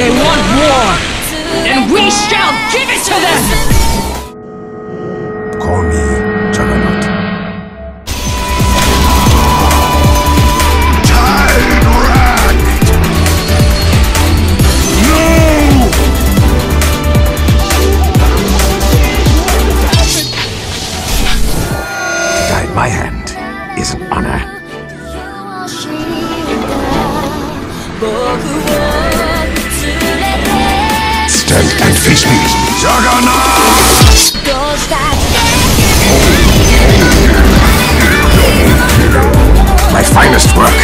They want war. Then we shall give it to them! Call me Juggernaut. Tide Rack! No! To guide my hand is an honor stand and face me. Juggernaut! My finest work.